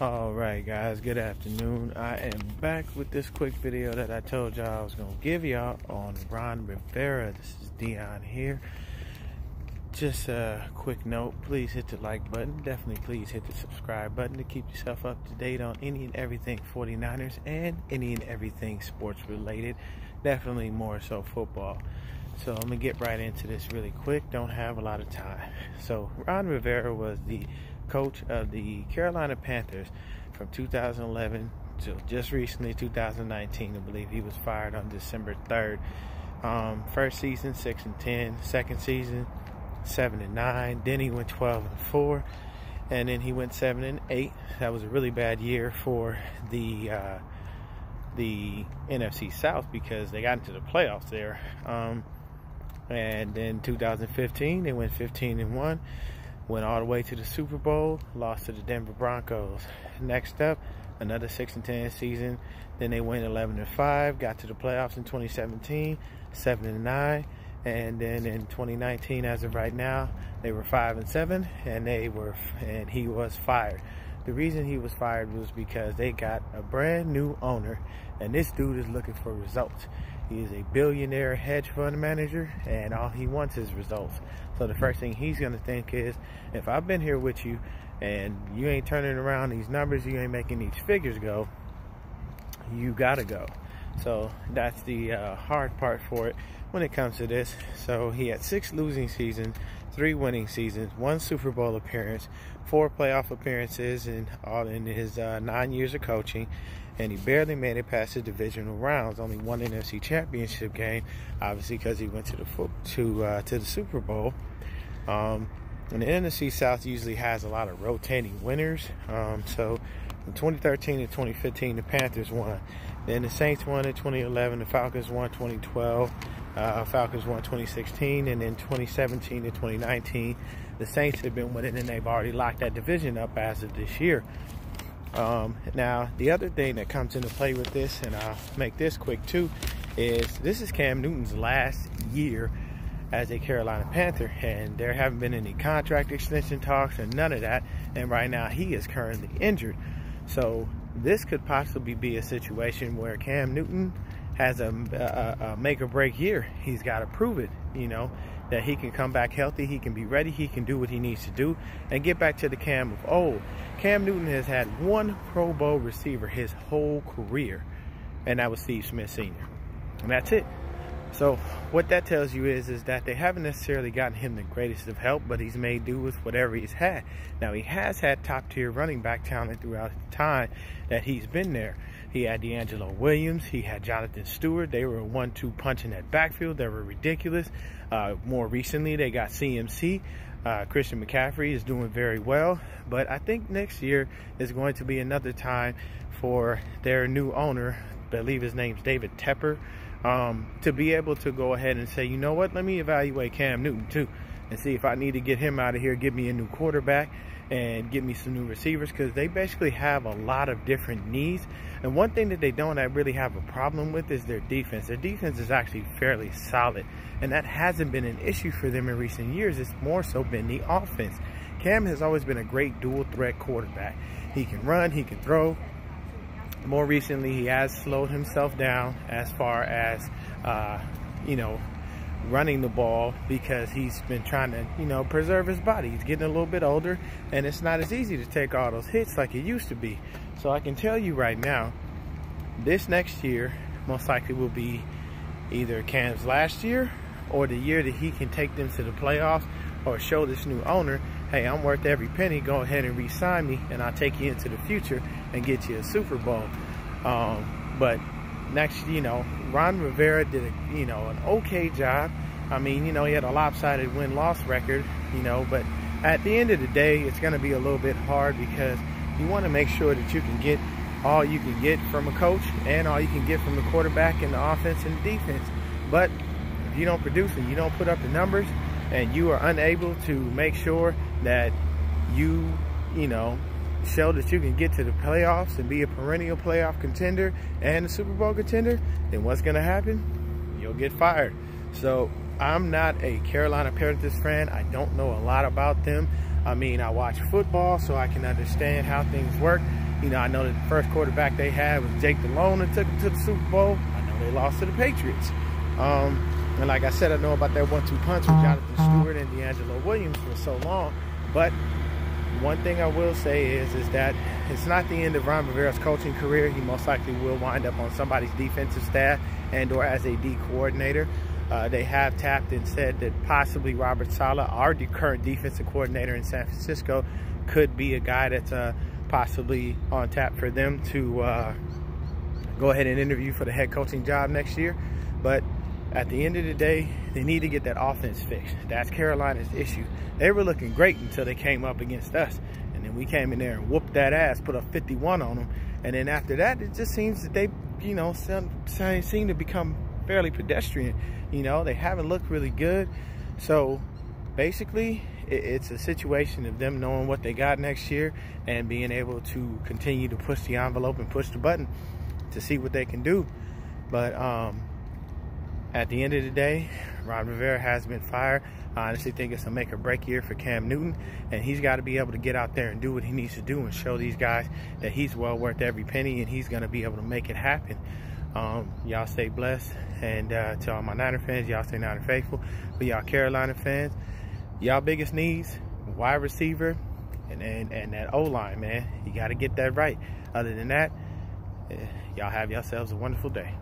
All right, guys, good afternoon. I am back with this quick video that I told y'all I was going to give y'all on Ron Rivera. This is Dion here. Just a quick note, please hit the like button. Definitely please hit the subscribe button to keep yourself up to date on any and everything 49ers and any and everything sports related. Definitely more so football. So I'm to get right into this really quick. Don't have a lot of time. So Ron Rivera was the coach of the Carolina Panthers from 2011 to just recently 2019. I believe he was fired on December 3rd. Um, first season 6 and 10. Second season 7 and 9. Then he went 12 and 4. And then he went 7 and 8. That was a really bad year for the uh, the NFC South because they got into the playoffs there. Um, and then 2015 they went 15 and 1 went all the way to the Super Bowl, lost to the Denver Broncos. Next up, another 6 and 10 season. Then they went 11 and 5, got to the playoffs in 2017, 7 and 9, and then in 2019 as of right now, they were 5 and 7 and they were and he was fired. The reason he was fired was because they got a brand new owner and this dude is looking for results. He is a billionaire hedge fund manager, and all he wants is results. So the first thing he's going to think is, if I've been here with you and you ain't turning around these numbers, you ain't making these figures go, you got to go. So that's the uh, hard part for it when it comes to this. So he had six losing seasons, three winning seasons, one Super Bowl appearance, four playoff appearances in all in his uh, nine years of coaching, and he barely made it past the divisional rounds. Only one NFC Championship game, obviously because he went to the to uh, to the Super Bowl. Um, and the NFC South usually has a lot of rotating winners. Um, so in 2013 and 2015, the Panthers won. Then the Saints won in 2011. The Falcons won 2012. Uh, Falcons won 2016, and then 2017 to 2019, the Saints have been winning, and they've already locked that division up as of this year. Um, now, the other thing that comes into play with this, and I'll make this quick too, is this is Cam Newton's last year as a Carolina Panther, and there haven't been any contract extension talks or none of that. And right now, he is currently injured. So, this could possibly be a situation where Cam Newton has a, a, a make or break year. He's got to prove it, you know, that he can come back healthy, he can be ready, he can do what he needs to do, and get back to the Cam of old. Cam Newton has had one Pro Bowl receiver his whole career, and that was Steve Smith Sr. And that's it. So what that tells you is, is that they haven't necessarily gotten him the greatest of help, but he's made do with whatever he's had. Now, he has had top tier running back talent throughout the time that he's been there. He had DeAngelo Williams. He had Jonathan Stewart. They were one-two punch in that backfield. They were ridiculous. Uh, more recently, they got CMC. Uh, Christian McCaffrey is doing very well. But I think next year is going to be another time for their new owner, I believe his name's David Tepper, um, to be able to go ahead and say, you know what, let me evaluate Cam Newton too and see if I need to get him out of here, give me a new quarterback and get me some new receivers because they basically have a lot of different needs. And one thing that they don't I really have a problem with is their defense. Their defense is actually fairly solid, and that hasn't been an issue for them in recent years. It's more so been the offense. Cam has always been a great dual threat quarterback. He can run, he can throw, more recently, he has slowed himself down as far as, uh, you know, running the ball because he's been trying to, you know, preserve his body. He's getting a little bit older, and it's not as easy to take all those hits like it used to be. So I can tell you right now, this next year most likely will be either Cam's last year or the year that he can take them to the playoffs or show this new owner, hey, I'm worth every penny. Go ahead and re-sign me, and I'll take you into the future and get you a Super Bowl. Um, but next, you know, Ron Rivera did, a, you know, an okay job. I mean, you know, he had a lopsided win-loss record, you know, but at the end of the day, it's going to be a little bit hard because you want to make sure that you can get all you can get from a coach and all you can get from the quarterback and the offense and the defense. But if you don't produce and you don't put up the numbers and you are unable to make sure that you, you know, show that you can get to the playoffs and be a perennial playoff contender and a Super Bowl contender, then what's going to happen? You'll get fired. So I'm not a Carolina Panthers fan. I don't know a lot about them. I mean, I watch football so I can understand how things work. You know, I know that the first quarterback they had was Jake Delhomme that took them to the Super Bowl. I know they lost to the Patriots. Um, and like I said, I know about that one-two punch with Jonathan Stewart and DeAngelo Williams for so long. But one thing I will say is, is that it's not the end of Ron Rivera's coaching career. He most likely will wind up on somebody's defensive staff and or as a D coordinator. Uh, they have tapped and said that possibly Robert Saleh, our current defensive coordinator in San Francisco, could be a guy that's uh, possibly on tap for them to uh, go ahead and interview for the head coaching job next year. But at the end of the day, they need to get that offense fixed. That's Carolina's issue. They were looking great until they came up against us. And then we came in there and whooped that ass, put a 51 on them. And then after that, it just seems that they, you know, seem to become fairly pedestrian. You know, they haven't looked really good. So basically, it's a situation of them knowing what they got next year and being able to continue to push the envelope and push the button to see what they can do. But um, at the end of the day, Ron Rivera has been fired. I honestly think it's a make or break year for Cam Newton, and he's got to be able to get out there and do what he needs to do and show these guys that he's well worth every penny and he's going to be able to make it happen. Um, y'all stay blessed. And uh, to all my Niner fans, y'all stay Niner faithful. But y'all Carolina fans, y'all biggest needs, wide receiver and, and, and that O-line, man. You got to get that right. Other than that, eh, y'all have yourselves a wonderful day.